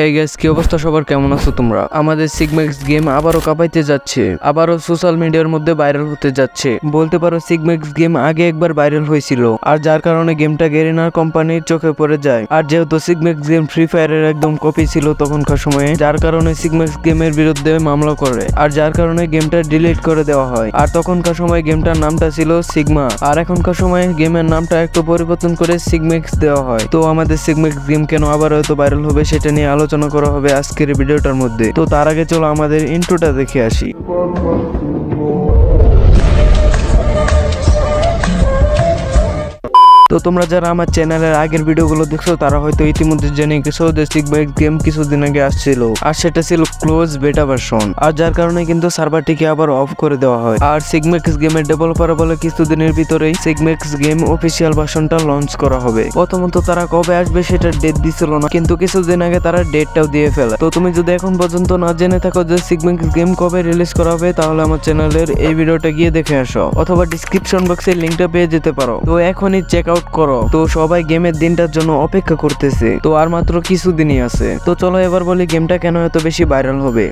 হে gas কি অবস্থা সবার? কেমন আছো তোমরা? আমাদের সিগম্যাক্স গেম আবারও কাঁপাইতে যাচ্ছে। আবারও সোশ্যাল মিডিয়ার মধ্যে ভাইরাল হতে যাচ্ছে। বলতে পারো সিগম্যাক্স গেম আগে একবার ভাইরাল হয়েছিল। আর যার কারণে গেমটা গেরিনার কোম্পানির চোখে পড়ে যায়। আর যেহেতু সিগম্যাক্স গেম ফ্রি ফায়ারের একদম কপি ছিল তখনকার সময়ে, যার কারণে সিগম্যাক্স গেমের বিরুদ্ধে মামলা করে। আর যার কারণে গেমটা ডিলিট করে দেওয়া হয়। আর তখনকার সময় গেমটার নামটা ছিল সিগমা আর এখনকার সময় গেমের নামটা একটু পরিবর্তন করে সিগমেক্স দেওয়া হয়। তো আমাদের সিগমেক্স গেম কেন আবার হয়তো ভাইরাল হবে সেটা নিয়ে আলোচনা করা হবে আজকের ভিডিওটার মধ্যে। তো তার আগে চলো আমাদের ইন্ট্রোটা দেখে আসি। তো তোমরা যারা আমার চ্যানেলের আগের ভিডিওগুলো দেখছ, তারা হয়তো ইতিমধ্যে জেনে গেছো যে সিগমেক্স গেম কিছুদিন আগে আসছিল। আর সেটা ছিল ক্লোজ বেটা ভার্সন আর যার কারণে কিন্তু সার্ভারটিকে আবার অফ করে দেওয়া হয়। আর সিগমেক্স গেমের ডেভেলপার বলে কিছুদিনের ভিতরেই সিগমেক্স গেম অফিসিয়াল ভার্সনটা লঞ্চ করা হবে। প্রথমত তারা কবে আসবে সেটা ডেট দিছিল না, কিন্তু কিছুদিন আগে তারা ডেটটাও দিয়ে ফেলে। তো তুমি যদি এখন পর্যন্ত না জেনে থাকো যে সিগমেক্স গেম কবে রিলিজ করা হবে, তাহলে আমার চ্যানেলের এই ভিডিওটা গিয়ে দেখে আসো। অথবা ডিসক্রিপশন বক্সে লিঙ্কটা পেয়ে যেতে পারো। তো এখনই চেক আউট করো। তো সবাই গেমের দিনটার জন্য অপেক্ষা করতেছে। তো আর মাত্র কিছুদিনই আছে। তো চলো এবার বলি গেমটা কেন এত বেশি ভাইরাল হবে?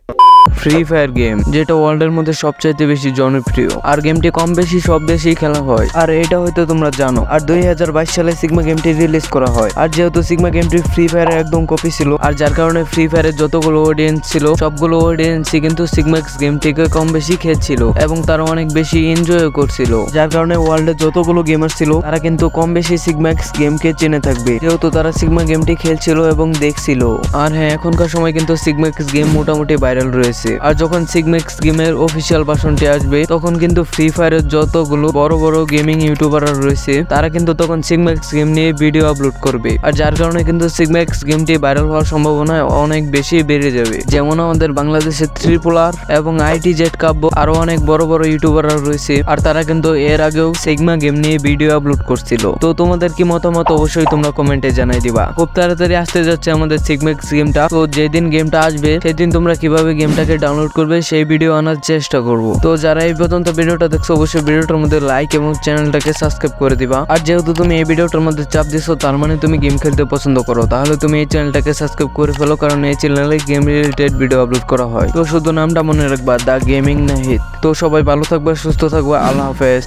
ফ্রি ফায়ার গেম যেটা ওয়ার্ল্ডের মধ্যে সবচাইতে বেশি জনপ্রিয়। আর গেমটি কম বেশি, সব দেশেই খেলা হয়। আর এটা হয়তো তোমরা জানো। আর দুই হাজার বাইশ সালে সিগমা গেমটি রিলিজ করা হয়। আর যেহেতু সিগমা গেমটি ফ্রি ফায়ারের একদম কপি ছিল, আর যার কারণে ফ্রি ফায়ারের যতগুলো অডিয়েন্স ছিল, সবগুলো অডিয়েন্সই কিন্তু সিগম্যাক্স গেমটিকে কম বেশি খেলছিল এবং তারা অনেক বেশি এনজয় করছিল। যার কারণে ওয়ার্ল্ডে যতগুলো গেমার ছিল, তারা কিন্তু কম বেশি সিগম্যাক্স গেমকে চেনে থাকবে। যেহেতু তারা সিগমা গেমটি খেলছিল এবং দেখছিল। আর হ্যাঁ এখনকার সময় কিন্তু সিগম্যাক্স গেম মোটামুটি ভাইরাল রয়েছে। আর যখন সিগম্যাক্স গেমের অফিসিয়াল ভার্সনটি আসবে, তখন কিন্তু ফ্রি ফায়ারের যতগুলো বড় বড় গেমিং ইউটিউবাররা রয়েছে, তারা কিন্তু তখন সিগম্যাক্স গেম নিয়ে ভিডিও আপলোড করবে। আর যার কারণে কিন্তু সিগম্যাক্স গেমটি ভাইরাল হওয়ার সম্ভাবনা অনেক বেশি বেড়ে যাবে। যেমন আমাদের বাংলাদেশের ত্রিপুলার এবং আইটি জেট কাব্য আরও অনেক বড় বড় ইউটিউবাররা রয়েছে, আর তারা কিন্তু এর আগেও সিগমা গেম নিয়ে ভিডিও আপলোড করছিল। তো তোমাদের কি মতামত অবশ্যই তোমরা কমেন্টে জানাই দিবা। খুব তাড়াতাড়ি আসতে যাচ্ছে আমাদের সিগম্যাক্স গেমটা তো যেদিন গেমটা আসবে, সেদিন তোমরা কীভাবে গেমটাকে ডাউনলোড করবে, সেই ভিডিও আনার চেষ্টা করব। তো যারা এই পর্যন্ত ভিডিওটা দেখছ, অবশ্যই ভিডিওটার মধ্যে লাইক এবং চ্যানেলটাকে সাবস্ক্রাইব করে দিবা। আর যেহেতু তুমি এই ভিডিওটার মধ্যে চাপ দিছো, তার মানে তুমি গেম খেলতে পছন্দ করো। তাহলে তুমি এই চ্যানেলটাকে সাবস্ক্রাইব করে ফেলো, কারণ এই চ্যানেলে গেম রিলেটেড ভিডিও আপলোড করা হয়। তো শুধু নামটা মনে রাখবা দ্য গেমিং না হিট তো সবাই ভালো থাকবে, সুস্থ থাকবে, আল্লাহ হাফেজ।